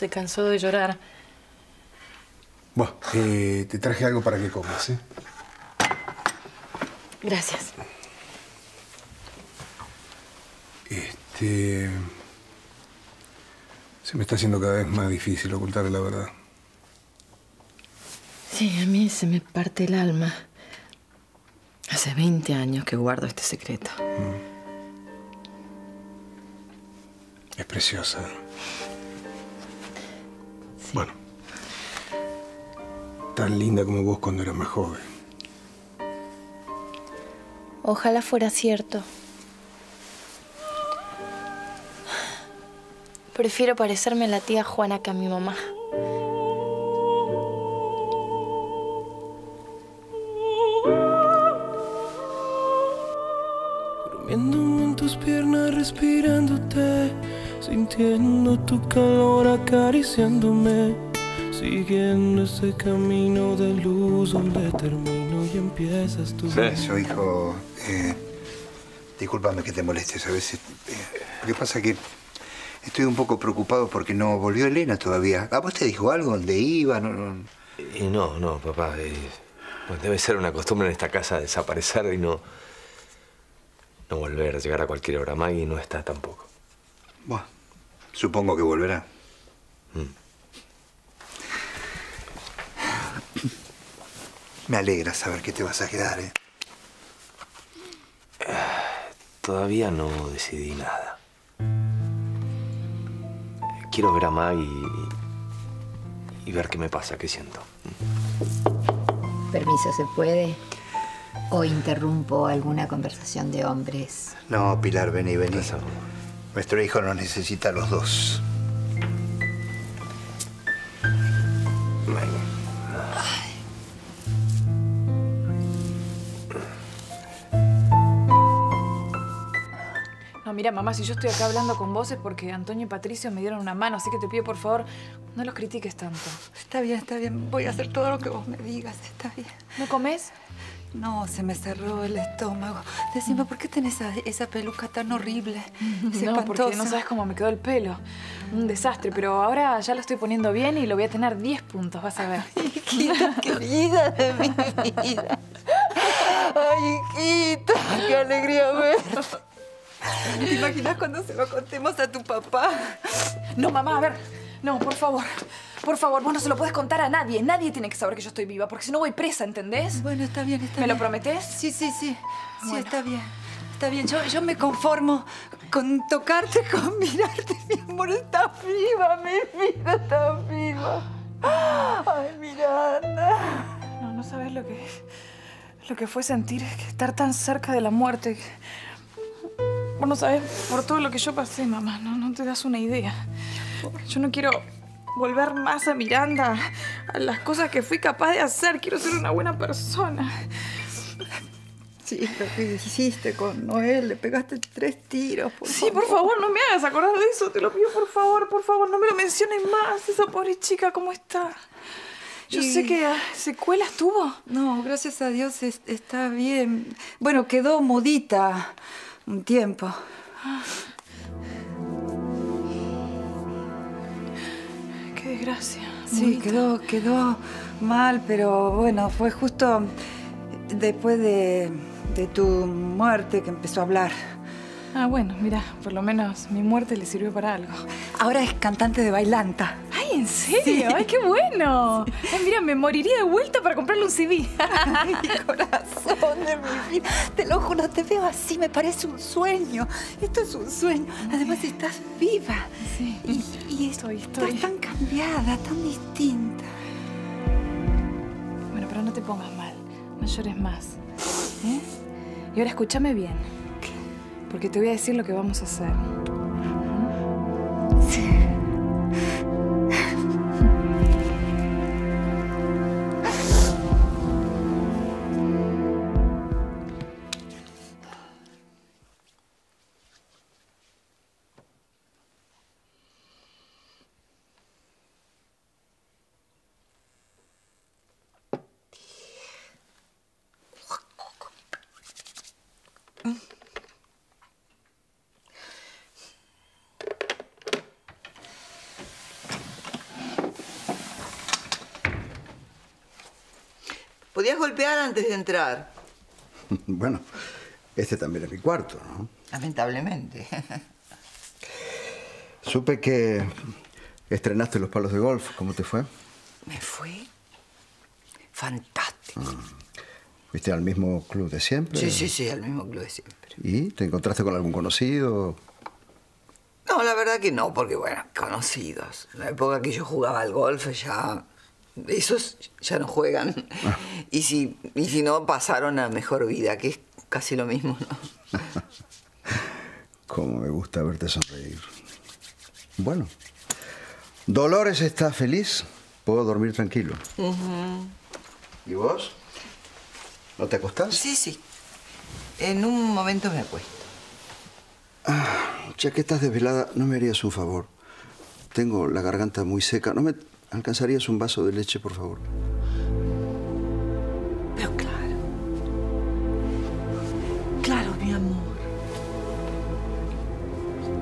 Se cansó de llorar. Bueno, eh, te traje algo para que comas, ¿eh? Gracias. Este... Se me está haciendo cada vez más difícil ocultarle la verdad. Sí, a mí se me parte el alma. Hace 20 años que guardo este secreto. Es preciosa. Bueno. Tan linda como vos cuando eras más joven. Ojalá fuera cierto. Prefiero parecerme a la tía Juana que a mi mamá. Durmiéndome en tus piernas, respirándote, sintiendo tu calor acariciándome, siguiendo ese camino de luz donde termino y empiezas tú. Eso, hijo. Eh, discúlpame que te molestes a veces. Eh, lo que pasa es que estoy un poco preocupado porque no volvió Elena todavía. ¿A vos te dijo algo? ¿Dónde iba? No, no. Y no, no, papá. eh, pues debe ser una costumbre en esta casa desaparecer y no. No volver, llegar a cualquier hora. Maggie no está tampoco. Bueno, supongo que volverá. Me alegra saber que te vas a quedar, ¿eh? Todavía no decidí nada. Quiero ver a Maggie y, y ver qué me pasa, qué siento. Permiso, ¿se puede? ¿O interrumpo alguna conversación de hombres? No, Pilar, vení, vení. Nuestro hijo nos necesita a los dos. No, mira, mamá, si yo estoy acá hablando con vos es porque Antonio y Patricio me dieron una mano, así que te pido, por favor, no los critiques tanto. Está bien, está bien. Voy a hacer todo lo que vos me digas. Está bien. ¿No comes? No, se me cerró el estómago. Decime, ¿por qué tenés esa, esa peluca tan horrible? Es No, porque no sabes cómo me quedó el pelo. Un desastre, pero ahora ya lo estoy poniendo bien y lo voy a tener 10 puntos, vas a ver. Hijita querida de mi vida. Ay, hijita, qué alegría ver. ¿Te imaginas cuando se lo contemos a tu papá? No, mamá, a ver. No, por favor. Por favor, vos no se lo puedes contar a nadie. Nadie tiene que saber que yo estoy viva, porque si no voy presa, ¿entendés? Bueno, está bien, está ¿Me bien. lo prometés? Sí, sí, sí. Sí, está bien. Está bien, yo, yo me conformo con tocarte, con mirarte. Mi amor, está viva, mi vida está viva. Ay, Miranda. No, no sabes lo que, lo que fue sentir que estar tan cerca de la muerte. Vos no sabes por todo lo que yo pasé, mamá. No, no te das una idea. Yo no quiero volver más a Miranda, a las cosas que fui capaz de hacer. Quiero ser una buena persona. Sí, lo que hiciste con Noel, le pegaste tres tiros. Por Sí, por favor, no me hagas acordar de eso. Te lo pido, por favor, por favor, no me lo menciones más. Esa pobre chica, ¿cómo está? Yo Y- sé que ah, secuelas tuvo. No, gracias a Dios es- está bien. Bueno, quedó mudita un tiempo. Desgracia. Sí, quedó, quedó mal, pero bueno, fue justo después de, de tu muerte que empezó a hablar. Ah, bueno, mira, por lo menos mi muerte le sirvió para algo. Ahora es cantante de bailanta. ¡Ay, en serio! Sí. ¡Ay, qué bueno! Ay, mira, me moriría de vuelta para comprarle un CD. Mi corazón de mi vida. Te lo juro, te veo así, me parece un sueño. Esto es un sueño. Además, estás viva. Sí. Y, y Estoy, estás estoy. tan cambiada, tan distinta. Bueno, pero no te pongas mal. No llores más. ¿Eh? Y ahora escúchame bien. Porque te voy a decir lo que vamos a hacer. Podías golpear antes de entrar. Bueno, este también es mi cuarto, ¿no? Lamentablemente. Supe que estrenaste los palos de golf. ¿Cómo te fue? Me fue fantástico. ¿Fuiste al mismo club de siempre? Sí, sí, sí, al mismo club de siempre. ¿Y te encontraste con algún conocido? No, la verdad que no, porque bueno, conocidos. En la época que yo jugaba al golf ya. Esos ya no juegan. Y, si, y si no, pasaron a mejor vida, que es casi lo mismo, ¿no? Cómo me gusta verte sonreír. Bueno, Dolores está feliz. Puedo dormir tranquilo. ¿Y vos? ¿No te acostás? Sí, sí. En un momento me acuesto. Ya que estás desvelada, ¿no me harías un favor? Tengo la garganta muy seca. ¿No me alcanzarías un vaso de leche, por favor? Pero claro. Claro, mi amor.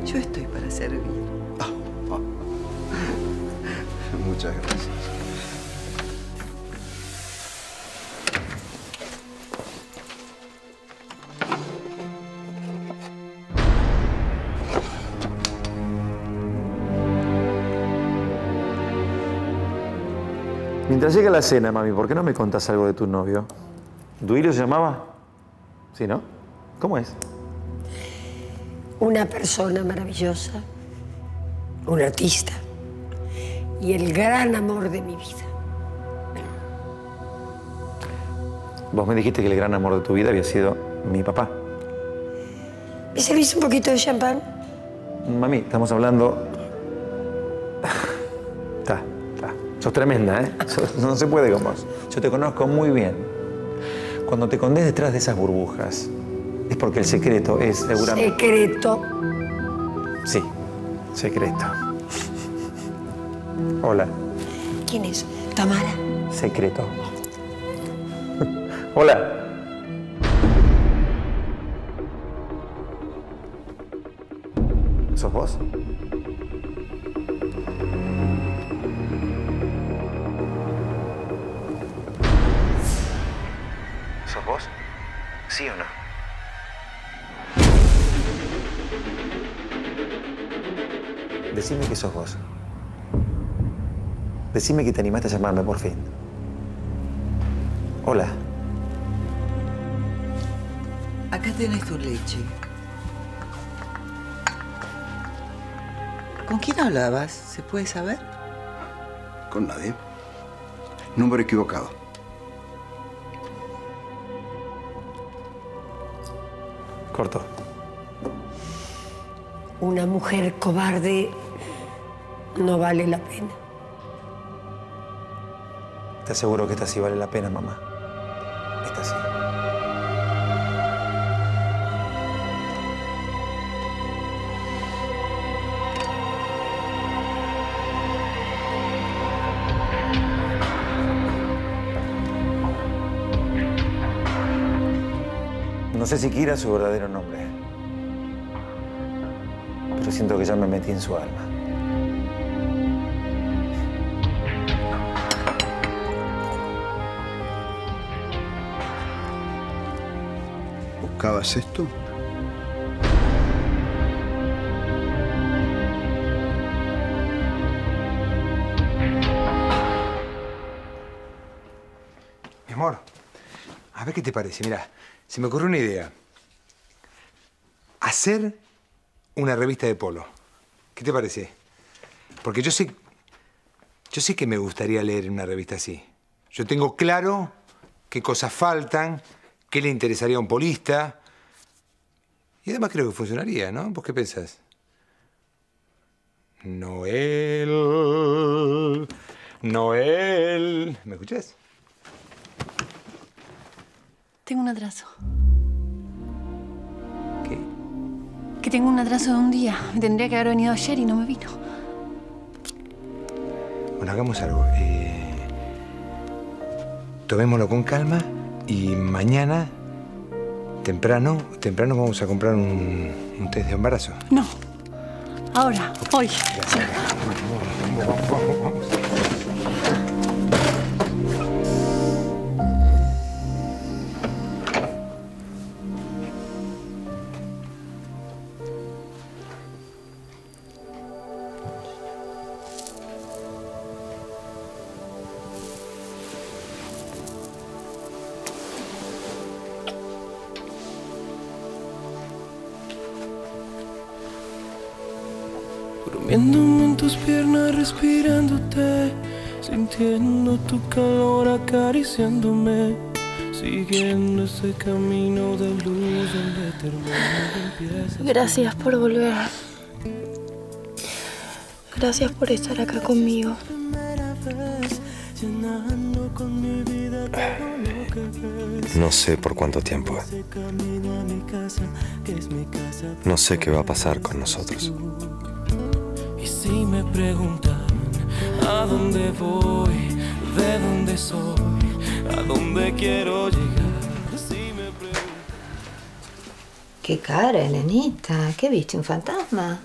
Yo estoy para servir. Muchas gracias. Mientras llega la cena, mami, ¿por qué no me contás algo de tu novio? ¿Duilio se llamaba? ¿Sí, no? ¿Cómo es? Una persona maravillosa, un artista y el gran amor de mi vida. Vos me dijiste que el gran amor de tu vida había sido mi papá. ¿Me servís un poquito de champán? Mami, estamos hablando... Sos tremenda, ¿eh? No se puede con vos. Yo te conozco muy bien. Cuando te escondes detrás de esas burbujas, es porque el secreto es seguramente... Secreto. Sí, secreto. Hola, ¿Quién es? Tamara. secreto. Hola. ¿Sos vos? Vos? ¿Sí o no? Decime que sos vos. Decime que te animaste a llamarme por fin. Hola. Acá tenés tu leche. ¿Con quién hablabas? ¿Se puede saber? Con nadie. Número equivocado. Corto. Una mujer cobarde no vale la pena. Te aseguro que esta sí vale la pena, mamá. Sé siquiera su verdadero nombre. Pero siento que ya me metí en su alma. ¿Buscabas esto? Ver qué te parece. Mira, se me ocurrió una idea. Hacer una revista de polo. ¿Qué te parece? Porque yo sé. Yo sé que me gustaría leer una revista así. Yo tengo claro qué cosas faltan, qué le interesaría a un polista. Y además creo que funcionaría, ¿no? ¿Vos qué pensás? Noel. Noel. ¿Me escuchás? Tengo un atraso. ¿Qué? Que tengo un atraso de un día. Tendría que haber venido ayer y no me vino. Bueno, hagamos algo. Eh, tomémoslo con calma y mañana, temprano, temprano vamos a comprar un, un test de embarazo. No. Ahora, hoy. Durmiéndome en tus piernas, respirándote, sintiendo tu calor acariciándome, siguiendo ese camino de luz donde termina y empieza. Gracias por volver. Gracias por estar acá conmigo. No sé por cuánto tiempo. No sé qué va a pasar con nosotros. Si me preguntan a dónde voy, de dónde soy, a dónde quiero llegar. Si me preguntan Qué cara, nenita. ¿Qué viste? ¿Un fantasma?